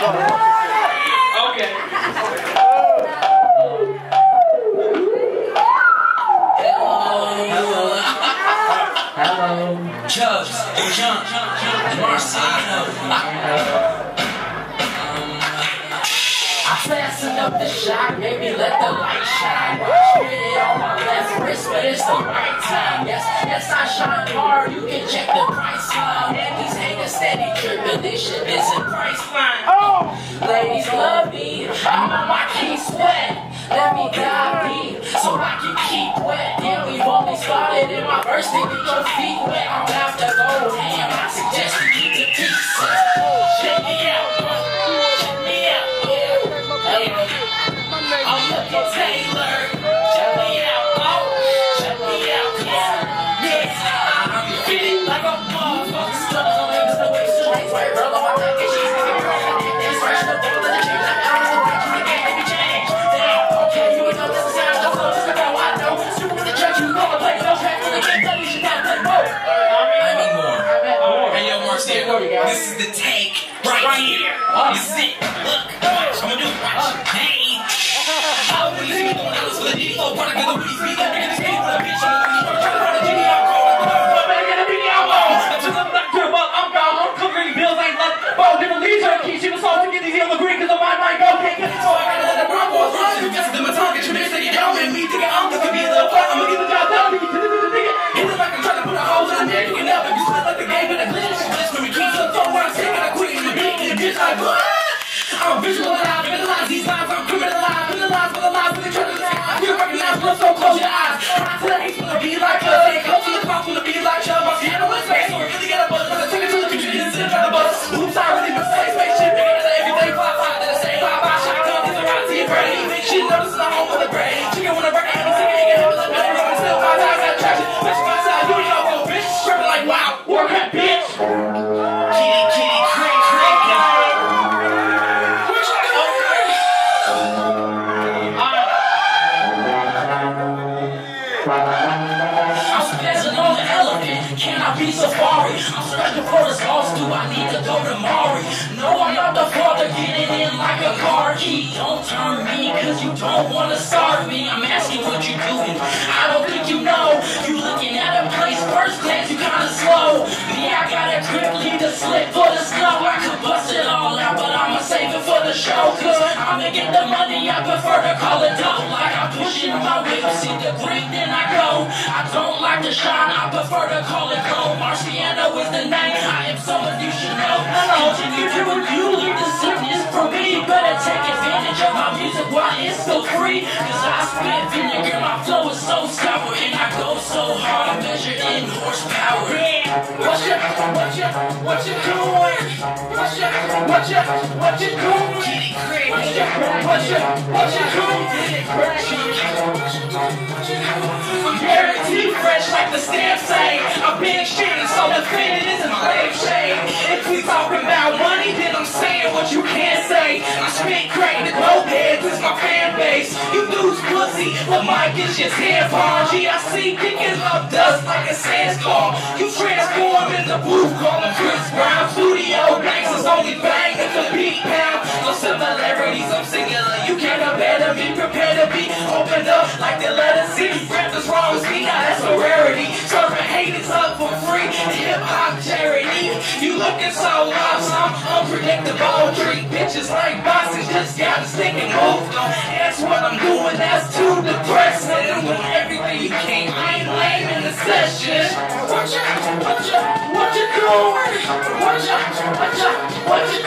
I fasten up the shot, maybe let the light shine. My left wrist, but it's the right time. Yes, yes, I shine hard. You can check the price line. And these haters steady. This shit isn't price line. Oh! Ladies love me. I'm on my key sweat. Let me dive deep so I can keep wet. And we've only started in my verse to get your feet wet. I'm This is the take right here. This is it. Look, watch. I'm gonna do it. Watch. Hey. You see me doing this for the D4 product of the week? Speak up, nigga. This game for the bitch. I'm visualized, be safari? I'm searching for the sauce. Do I need to go to Mari? No, I'm not the father getting in like a car key. Don't turn me, cause you don't wanna starve me. I'm asking what you doing. I don't think you know. You looking at a place first glance, you kinda slow. Me, I got a grip, lead the slip for the snow. I could bust it all out, but I'ma save it for the show. Cause I'ma get the money, I prefer to call it dough. Like I'm pushing my whip, see the green, then I go. I don't like to shine, I prefer to call it glow. Marciano is the name, I am someone you should know. Continue to review, leave the sickness from me. Better take advantage of my music while it's still free. Cause I spit vinegar, my flow is so sour. And I go so hard, measured in horsepower. What you, what you, what you doing? What you, what you, what you doing? What you, what you? I'm guaranteed fresh like the stamp say. I'm big shit, so defended isn't slave shade. If we talking about money, then I'm saying what you can't say. I spit crack the is just tampon. GIC kicking up dust like a sandstorm. You transform in the booth, call him Chris Brown. Studio gangsters only bang if the beat pound. No similarities, I'm singular. You can't to me, prepare to be You looking so lost, I'm unpredictable. Treat bitches like bosses, just gotta stick and move. Don't ask what I'm doing, that's too depressing. I'm doing everything you can, I ain't lame in the session. What you, what you, what you doing? What you, what you, what you